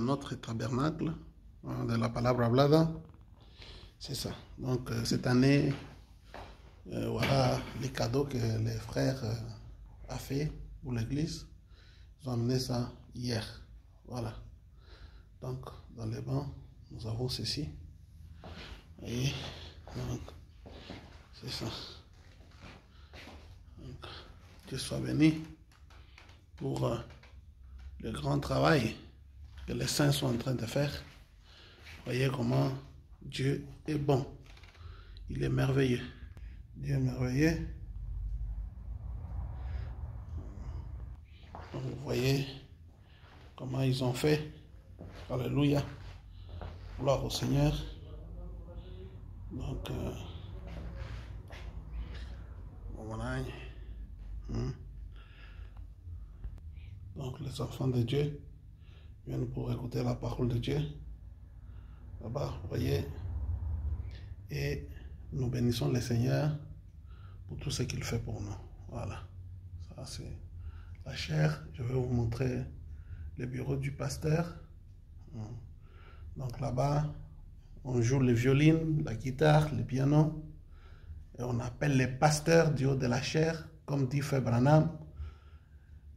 notre tabernacle hein, de la palabra hablada. C'est ça. Donc, euh, cette année, euh, voilà les cadeaux que les frères euh, a fait pour l'église. Ils ont amené ça hier. Voilà. Donc, dans les bancs, nous avons ceci. Et donc, c'est ça. Donc, Dieu soit béni pour euh, le grand travail que les saints sont en train de faire. Voyez comment Dieu est bon. Il est merveilleux. Dieu est merveilleux. Vous voyez comment ils ont fait. Alléluia. Gloire au Seigneur. Donc, euh. Hmm. Donc, les enfants de Dieu viennent pour écouter la parole de Dieu. Là-bas, vous voyez. Et nous bénissons le Seigneur pour tout ce qu'il fait pour nous. Voilà. Ça, c'est la chair. Je vais vous montrer le bureau du pasteur. Donc là-bas, on joue le violin, la guitare, le piano. Et on appelle les pasteurs du haut de la chair, comme dit Frère Branham,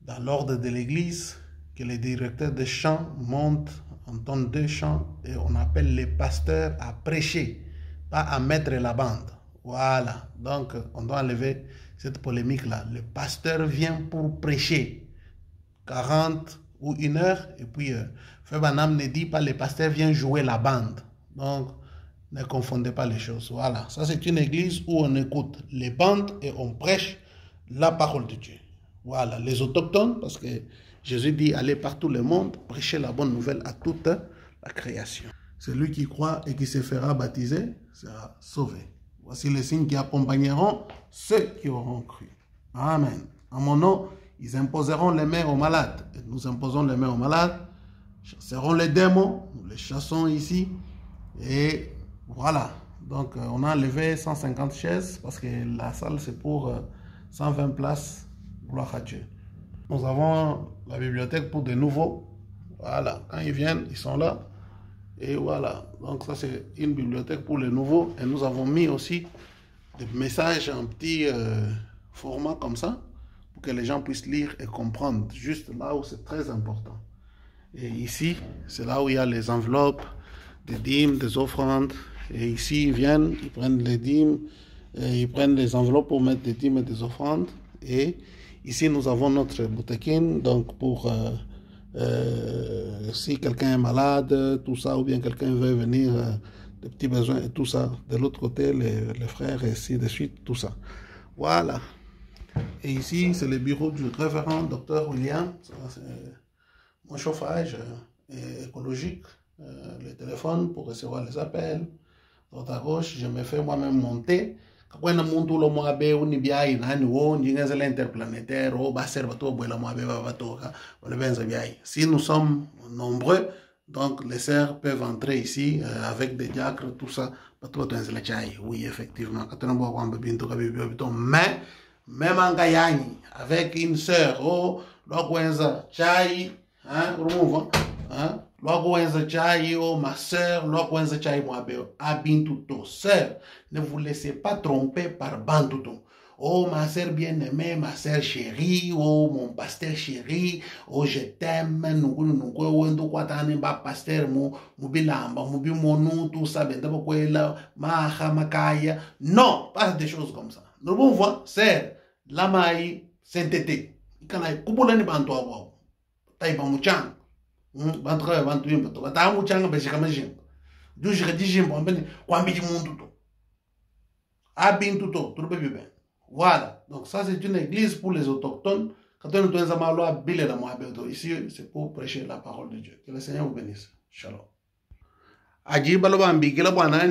dans l'ordre de l'église, que les directeurs de chant montent en ton de chant et on appelle les pasteurs à prêcher, pas à mettre la bande. Voilà. Donc, on doit enlever cette polémique-là. Le pasteur vient pour prêcher 40 ou une heure et puis euh, ne dit pas le pasteur vient jouer la bande. Donc, ne confondez pas les choses. Voilà. Ça, c'est une église où on écoute les bandes et on prêche la parole de Dieu. Voilà. Les autochtones, parce que Jésus dit allez par tout le monde, prêcher la bonne nouvelle à toute la création. Celui qui croit et qui se fera baptiser sera sauvé. Voici les signes qui accompagneront ceux qui auront cru. Amen. En mon nom, ils imposeront les mains aux malades. Nous imposons les mains aux malades. Chasseront les démons. Nous les chassons ici. Et voilà. Donc, euh, on a enlevé 150 chaises parce que la salle, c'est pour euh, 120 places. Gloire à Dieu. Nous avons la bibliothèque pour de nouveaux. Voilà. Quand ils viennent, ils sont là. Et voilà. Donc, ça, c'est une bibliothèque pour les nouveaux. Et nous avons mis aussi des messages en petit euh, format comme ça pour que les gens puissent lire et comprendre. Juste là où c'est très important. Et ici, c'est là où il y a les enveloppes des dîmes, des offrandes. Et ici, ils viennent, ils prennent les dîmes, ils prennent les enveloppes pour mettre des dîmes et des offrandes. Et ici, nous avons notre boutequine, donc pour euh, euh, si quelqu'un est malade, tout ça, ou bien quelqu'un veut venir, euh, des petits besoins et tout ça. De l'autre côté, les, frères et ainsi de suite, tout ça. Voilà. Et ici, c'est le bureau du révérend docteur William. Mon chauffage écologique, le téléphone pour recevoir les appels. Droite à gauche, je me fais moi-même monter. Kakwena si nous sommes nombreux donc les sœurs peuvent entrer ici euh, avec des diacres tout ça oui effectivement. Mais même en avec une sœur oh lwakwenza chai hein hein? Lwakwenza chai oh ma sœur lwakwenza chai mwabeo abintu to sœur ne vous laissez pas tromper par bantuton Oh, ma sœur bien-aimée, ma sœur chérie, oh, mon pasteur chéri, oh, je t'aime, nous, nous, nous, nous, nous, nous, pasteur, mu, mu bilamba, mu bimonu, tout ça, ben, d'abord, là, maha, makaya. Non, pas des choses comme ça. Nous, bon, voir, sœur, la maï, sainteté. Kana, kubula ni bantu awa. Taiba muchang. Bantu kaya bantu yimba to. Bata muchang, besi kama jimba. Juji ka jimba, mbeni, kwa mbiji mundu to. Abintu to, le bien. Voilà. Donc ça, c'est une église pour les autochtones. Quand on est Ici, c'est pour prêcher la parole de Dieu. Que le Seigneur vous bénisse. Shalom. Aji balobambi kila bwana